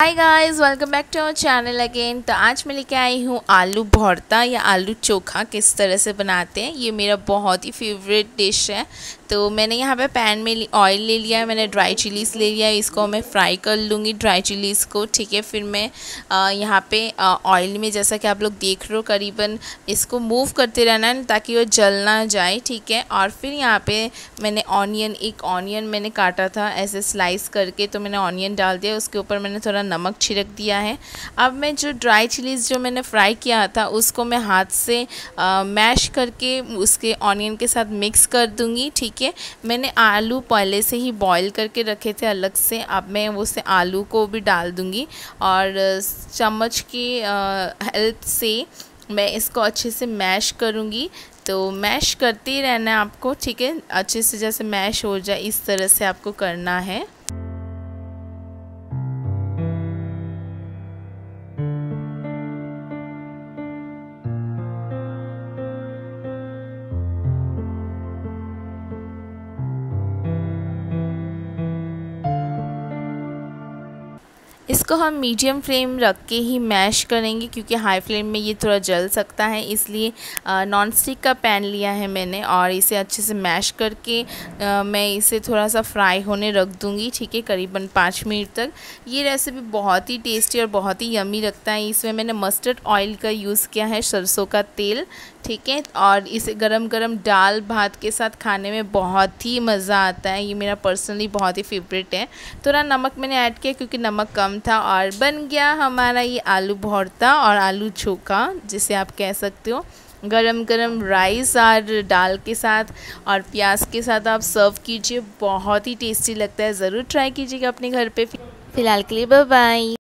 Hi guys welcome back to our channel again तो आज मैं लेके आई हूँ आलू भरता या आलू चोखा, किस तरह से बनाते हैं, ये मेरा बहुत ही फेवरेट डिश है। तो मैंने यहाँ पे पैन में ऑयल ले लिया है, मैंने ड्राई चिलीज़ ले लिया है, इसको मैं फ्राई कर लूँगी ड्राई चिलीज़ को, ठीक है? फिर मैं यहाँ पे ऑयल में, जैसा कि आप लोग देख रहे हो, करीबन इसको मूव करते रहना है, ताकि वो जल ना जाए, ठीक है? और फिर यहाँ पे मैंने ऑनियन एक ऑनियन मैंने काटा था, ऐसे स्लाइस करके तो मैंने ऑनियन डाल दिया, उसके ऊपर मैंने थोड़ा नमक छिड़क दिया है। अब मैं जो ड्राई चिलीज़ जो मैंने फ्राई किया था, उसको मैं हाथ से मैश करके उसके ऑनियन के साथ मिक्स कर दूँगी, ठीक है? मैंने आलू पहले से ही बॉईल करके रखे थे अलग से। अब मैं उसे आलू को भी डाल दूँगी और चम्मच की हेल्प से मैं इसको अच्छे से मैश करूँगी। तो मैश करते ही रहना है आपको, ठीक है? अच्छे से जैसे मैश हो जाए, इस तरह से आपको करना है। इसको हम मीडियम फ्लेम रख के ही मैश करेंगे क्योंकि हाई फ्लेम में ये थोड़ा जल सकता है इसलिए नॉन स्टिक का पैन लिया है मैंने और इसे अच्छे से मैश करके आ, मैं इसे थोड़ा सा फ्राई होने रख दूँगी ठीक है करीबन पाँच मिनट तक। ये रेसिपी बहुत ही टेस्टी और बहुत ही यमी लगता है। इसमें मैंने मस्टर्ड ऑयल का यूज़ किया है सरसों का तेल ठीक है और इसे गरम गरम दाल भात के साथ खाने में बहुत ही मज़ा आता है। ये मेरा पर्सनली बहुत ही फेवरेट है। थोड़ा नमक मैंने ऐड किया क्योंकि नमक कम था और बन गया हमारा ये आलू भरता और आलू छोका जिसे आप कह सकते हो। गरम गरम राइस और दाल के साथ और प्याज के साथ आप सर्व कीजिए, बहुत ही टेस्टी लगता है। ज़रूर ट्राई कीजिएगा अपने घर पे। फ़िलहाल के लिए बाय